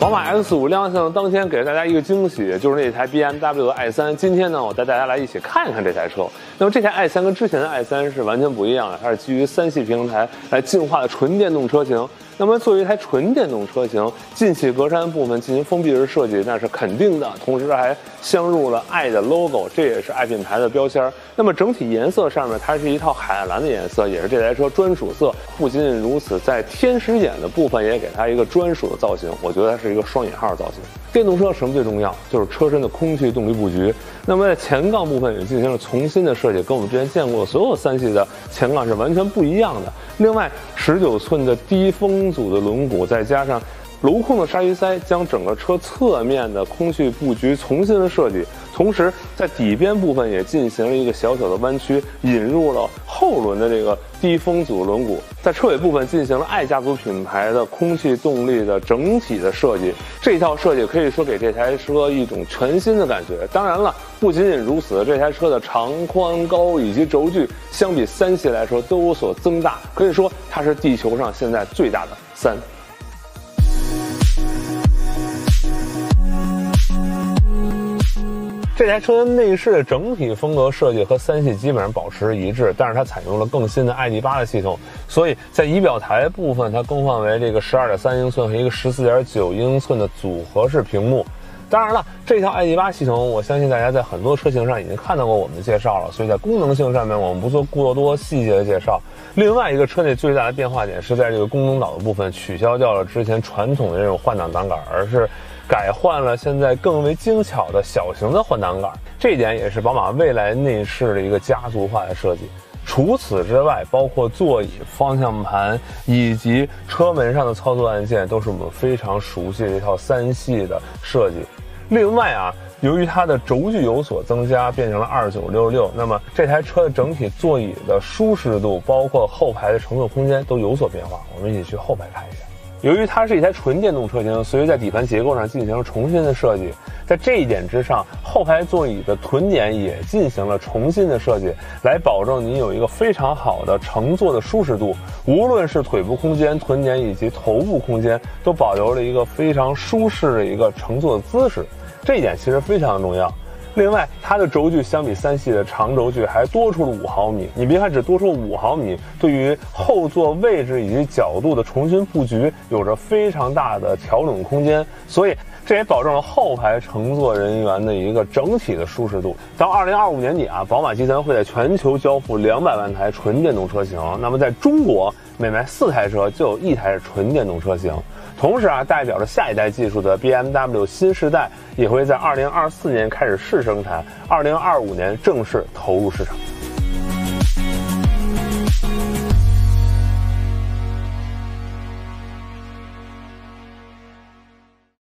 宝马 X 五亮相当天，给了大家一个惊喜，就是那台 BMW 的 i 三。今天呢，我带大家来一起看一看这台车。那么这台 i 三跟之前的 i 三是完全不一样的，它是基于三系平台来进化的纯电动车型。那么作为一台纯电动车型，进气格栅部分进行封闭式设计，那是肯定的。同时还镶入了爱的 logo，这也是爱品牌的标签。那么整体颜色上面，它是一套海蓝的颜色，也是这台车专属色。不仅仅如此，在天使眼的部分也给它一个专属的造型，我觉得它是一个双引号造型。电动车什么最重要？就是车身的空气动力布局。那么在前杠部分也进行了重新的设计，跟我们之前见过的所有三系的前杠是完全不一样的。另外，十九寸的低风阻的轮毂，再加上镂空的鲨鱼鳃，将整个车侧面的空气布局重新的设计。同时，在底边部分也进行了一个小小的弯曲，引入了后轮的这个低风阻轮毂。在车尾部分进行了爱家族品牌的空气动力的整体的设计。这套设计可以说给这台车一种全新的感觉。当然了，不仅仅如此，这台车的长、宽、高以及轴距相比三系来说都有所增大，可以说它是地球上现在最大的三。这台车的内饰的整体风格设计和三系基本上保持一致，但是它采用了更新的 ID.8 的系统，所以在仪表台部分它更换为这个12.3英寸和一个14.9英寸的组合式屏幕。当然了，这套 ID.8 系统，我相信大家在很多车型上已经看到过我们的介绍了，所以在功能性上面我们不做过多细节的介绍。另外一个车内最大的变化点是在这个功能岛的部分取消掉了之前传统的这种换挡挡杆，而是。改换了现在更为精巧的小型的换挡杆，这一点也是宝马未来内饰的一个家族化的设计。除此之外，包括座椅、方向盘以及车门上的操作按键，都是我们非常熟悉的一套三系的设计。另外啊，由于它的轴距有所增加，变成了二九六六，那么这台车的整体座椅的舒适度，包括后排的乘坐空间都有所变化。我们一起去后排看一下。由于它是一台纯电动车型，所以在底盘结构上进行了重新的设计。在这一点之上，后排座椅的臀点也进行了重新的设计，来保证你有一个非常好的乘坐的舒适度。无论是腿部空间、臀点以及头部空间，都保留了一个非常舒适的一个乘坐的姿势。这一点其实非常重要。另外，它的轴距相比三系的长轴距还多出了五毫米。你别看只多出五毫米，对于后座位置以及角度的重新布局，有着非常大的调整空间。所以，这也保证了后排乘坐人员的一个整体的舒适度。到二零二五年底啊，宝马集团会在全球交付两百万台纯电动车型。那么，在中国，每卖四台车就有一台是纯电动车型。同时啊，代表着下一代技术的 BMW 新时代也会在2024年开始试生产，2025年正式投入市场。